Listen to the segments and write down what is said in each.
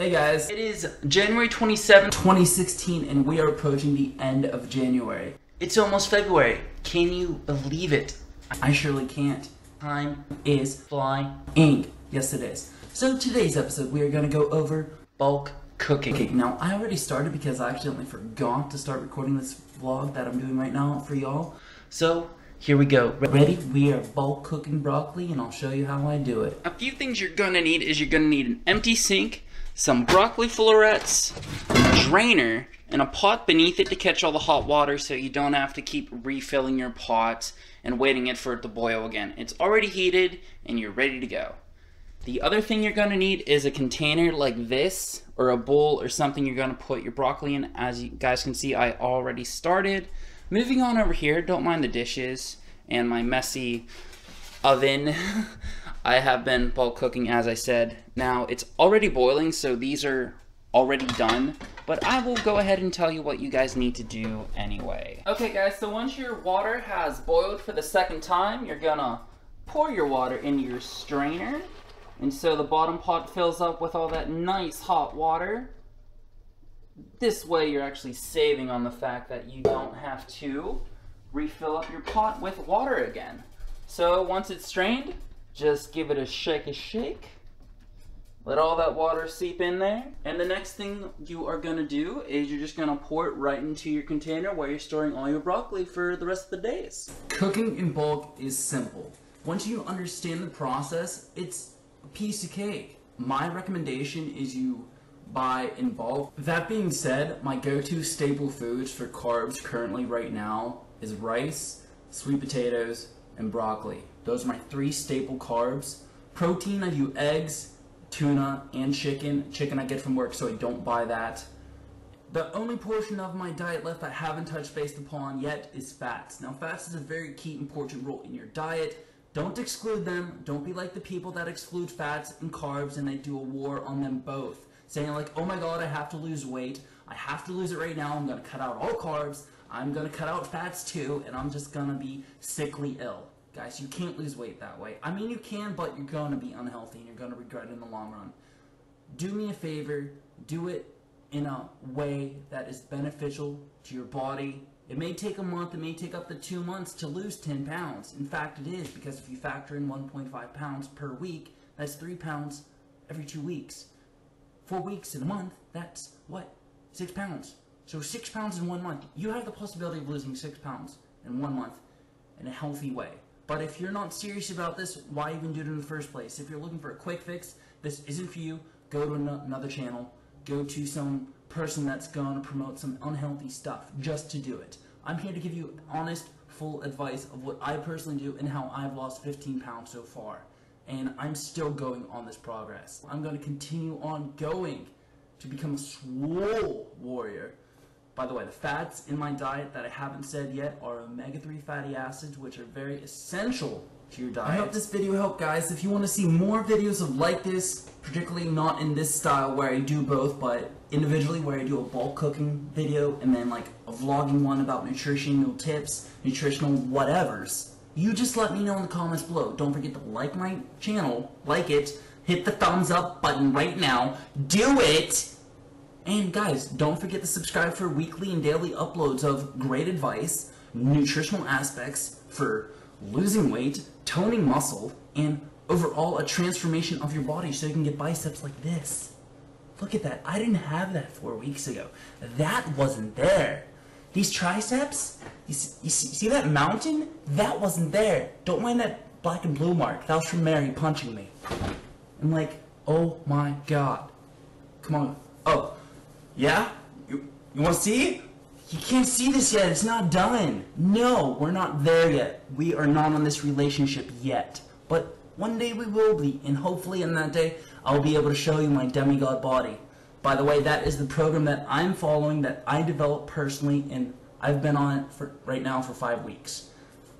Hey guys, It is January 27th. 2016 and we are approaching the end of January. It's almost February. Can you believe it? I surely can't. Time Is fly ink. Yes it is. So today's episode we are going to go over bulk cooking. Okay, now I already started because I accidentally forgot to start recording this vlog that I'm doing right now for y'all. So here we go. Ready? We are bulk cooking broccoli and I'll show you how I do it. A few things you're gonna need is you're gonna need an empty sink, some broccoli florets, drainer, and a pot beneath it to catch all the hot water so you don't have to keep refilling your pot and waiting it for it to boil again. It's already heated and you're ready to go. The other thing you're gonna need is a container like this or a bowl or something you're gonna put your broccoli in. As you guys can see, I already started. Moving on over here, don't mind the dishes and my messy oven. I have been bulk cooking as I said. Now it's already boiling, so these are already done, but I will go ahead and tell you what you guys need to do anyway. Okay guys, so once your water has boiled for the second time, you're gonna pour your water into your strainer. And so the bottom pot fills up with all that nice hot water. This way you're actually saving on the fact that you don't have to refill up your pot with water again. So once it's strained, just give it a shake a shake. Let all that water seep in there. And the next thing you are gonna do is you're just gonna pour it right into your container where you're storing all your broccoli for the rest of the days. Cooking in bulk is simple. Once you understand the process, it's a piece of cake. My recommendation is you buy in bulk. That being said, my go-to staple foods for carbs currently right now is rice, sweet potatoes, and broccoli. Those are my three staple carbs. Protein, I do eggs, tuna, and chicken. Chicken I get from work, so I don't buy that. The only portion of my diet left I haven't touched based upon yet is fats. Now, fats is a very key important role in your diet. Don't exclude them. Don't be like the people that exclude fats and carbs and they do a war on them both. Saying like, oh my god, I have to lose weight. I have to lose it right now. I'm gonna cut out all carbs. I'm gonna cut out fats too, and I'm just gonna be sickly ill. Guys, you can't lose weight that way. I mean, you can, but you're gonna be unhealthy and you're gonna regret it in the long run. Do me a favor, do it in a way that is beneficial to your body. It may take a month, it may take up to two months to lose 10 pounds. In fact, it is, because if you factor in 1.5 pounds per week, that's three pounds every two weeks. Four weeks in a month, that's what? Six pounds. So six pounds in one month. You have the possibility of losing six pounds in one month in a healthy way. But if you're not serious about this, why even do it in the first place? If you're looking for a quick fix, this isn't for you. Go to an- another channel. Go to some person that's going to promote some unhealthy stuff just to do it. I'm here to give you honest, full advice of what I personally do and how I've lost 15 pounds so far. And I'm still going on this progress. I'm going to continue on going to become a swole warrior. By the way, the fats in my diet that I haven't said yet are omega-3 fatty acids, which are very essential to your diet. I hope this video helped, guys. If you want to see more videos of like this, particularly not in this style where I do both, but individually where I do a bulk cooking video and then like a vlogging one about nutritional tips, nutritional whatevers, you just let me know in the comments below. Don't forget to like my channel, like it, hit the thumbs up button right now, do it! And guys, don't forget to subscribe for weekly and daily uploads of great advice, nutritional aspects for losing weight, toning muscle, and overall a transformation of your body so you can get biceps like this. Look at that. I didn't have that four weeks ago. That wasn't there. These triceps, you see, you see, that mountain? That wasn't there. Don't mind that black and blue mark. That was from Mary punching me. I'm like, oh my god. Come on. Oh, yeah? You, you want to see? You can't see this yet. It's not done. No, we're not there yet. We are not on this relationship yet. But one day we will be, and hopefully in that day, I'll be able to show you my demigod body. By the way, that is the program that I'm following that I developed personally, and I've been on it for right now for five weeks.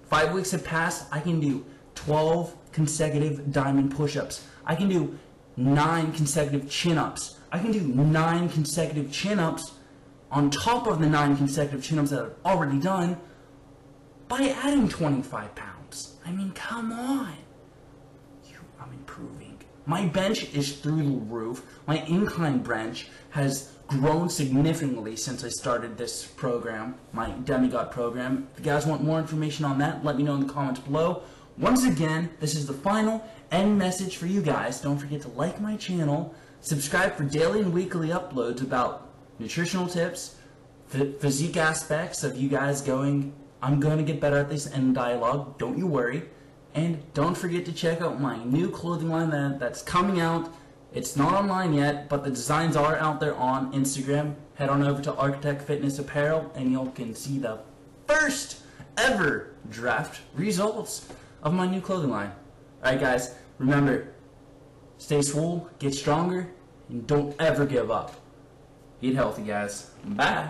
Five weeks have passed. I can do 12 consecutive diamond push-ups. I can do nine consecutive chin-ups. I can do nine consecutive chin-ups on top of the nine consecutive chin-ups that I've already done by adding 25 pounds. I mean, come on. You, I'm improving. My bench is through the roof. My incline bench has grown significantly since I started this program, my Demigod program. If you guys want more information on that, let me know in the comments below. Once again, this is the final end message for you guys. Don't forget to like my channel, subscribe for daily and weekly uploads about nutritional tips, physique aspects of you guys going, I'm going to get better at this end dialogue, don't you worry. And don't forget to check out my new clothing line that, that's coming out. It's not online yet, but the designs are out there on Instagram. Head on over to Architect Fitness Apparel and you will can see the first ever draft results of my new clothing line. Alright guys, remember, stay swole, get stronger, and don't ever give up. Eat healthy guys. Bye.